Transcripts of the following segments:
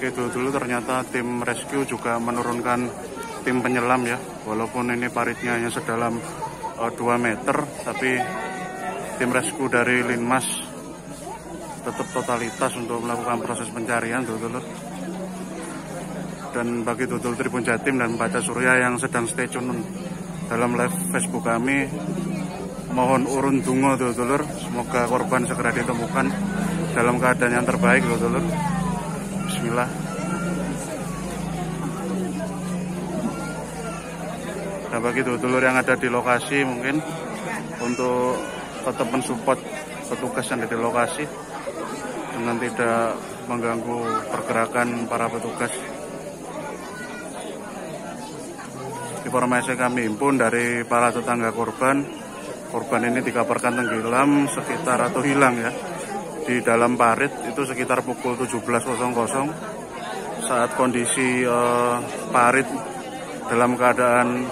Itu dulu ternyata tim rescue juga menurunkan tim penyelam ya. Walaupun ini paritnya hanya sedalam uh, 2 meter, tapi tim rescue dari Linmas tetap totalitas untuk melakukan proses pencarian dulu dan bagi Tutul Tribun Jatim dan Baca Surya yang sedang stay tune dalam live Facebook kami mohon urun dungo dulur semoga korban segera ditemukan dalam keadaan yang terbaik dulur Bismillah. Nah bagi dulur yang ada di lokasi mungkin untuk tetap mensupport petugas yang ada di lokasi dengan tidak mengganggu pergerakan para petugas. Informasi kami himpun dari para tetangga korban. Korban ini dikabarkan tenggelam sekitar atau hilang ya di dalam parit itu sekitar pukul 17.00 saat kondisi uh, parit dalam keadaan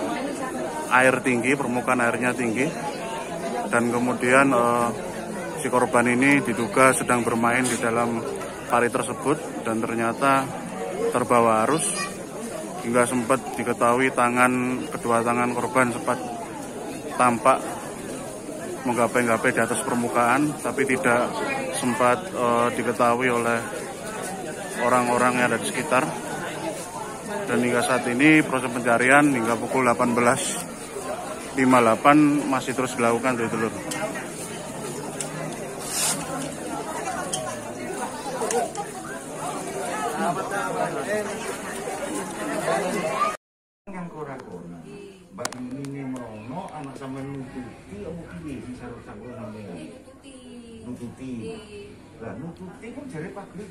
air tinggi permukaan airnya tinggi. Dan kemudian uh, si korban ini diduga sedang bermain di dalam parit tersebut dan ternyata terbawa arus hingga sempat diketahui tangan kedua tangan korban sempat tampak menggapai-gapai di atas permukaan tapi tidak sempat uh, diketahui oleh orang-orang yang ada di sekitar dan hingga saat ini proses pencarian hingga pukul 18.58 masih terus dilakukan dari telur. Nututi lah nututi kok jare pagri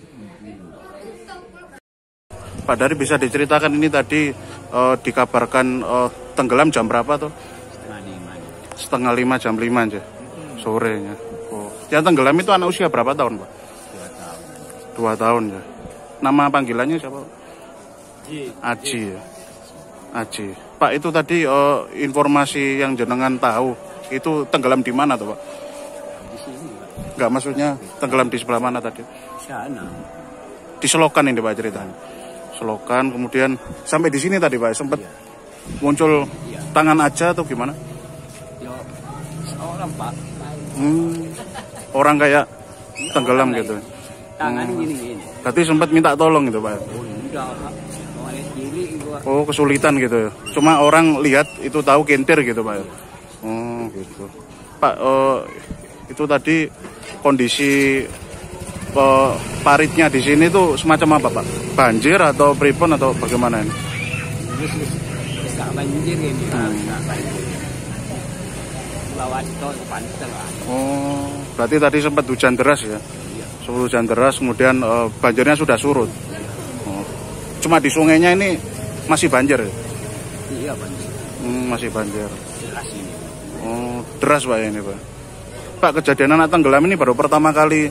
Pak Dari bisa diceritakan ini tadi uh, dikabarkan uh, tenggelam jam berapa tuh? setengah lima. Setengah lima jam lima aja sorenya. Oh, yang tenggelam itu anak usia berapa tahun Pak? dua tahun Dua tahun ya. Nama panggilannya siapa? Ji, Aji ya. Aji. Pak itu tadi uh, informasi yang jenengan tahu itu tenggelam di mana tuh Pak? Enggak maksudnya tenggelam di sebelah mana tadi? sana Di selokan ini Pak ceritanya. Selokan kemudian sampai di sini tadi Pak sempat muncul tangan aja atau gimana? yo seorang pak Hmm, orang kayak tenggelam gitu. tangan gini gini Berarti sempat minta tolong gitu Pak. oh enggak pak Oh kesulitan gitu ya. Cuma orang lihat itu tahu kentir gitu Pak. Oh gitu. Pak eh, itu tadi kondisi eh, paritnya di sini tuh semacam apa Pak? Banjir atau pripon atau bagaimana ini? banjir ini lah bisa banjir bawa itu ke pantai lah Oh berarti tadi sempat hujan deras ya? Sempat hujan deras kemudian eh, banjirnya sudah surut. Oh. Cuma di sungainya ini masih banjir ya? iya banjir Hmm, masih banjir. jelas ini Oh, deras Pak ini Pak. Pak, kejadian anak tenggelam ini baru pertama kali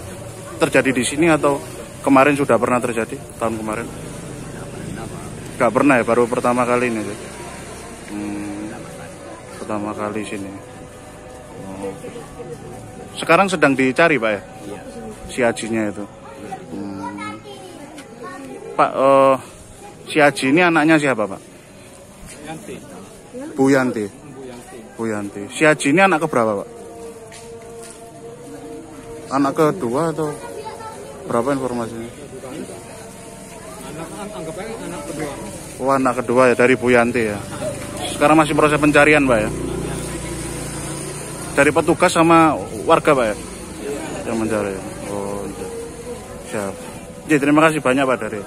terjadi di sini atau kemarin sudah pernah terjadi tahun kemarin? Gak pernah ya, baru pertama kali ini. Hmm, pertama kali sini. Oh. Sekarang sedang dicari Pak ya, iya si ajinya itu. Hmm. Pak, eh, si aji ini anaknya siapa Pak? Bu Yanti. Bu Yanti Bu Yanti. Si Aji ini anak keberapa, Pak? Anak kedua atau berapa informasinya? anak anggap aja anak kedua Oh, anak kedua ya dari Bu Yanti ya. Sekarang masih proses pencarian, Pak ya. Dari petugas sama warga, Pak ya. Yang mencari. Oh, iya. Siap. Jadi terima kasih banyak Pak dari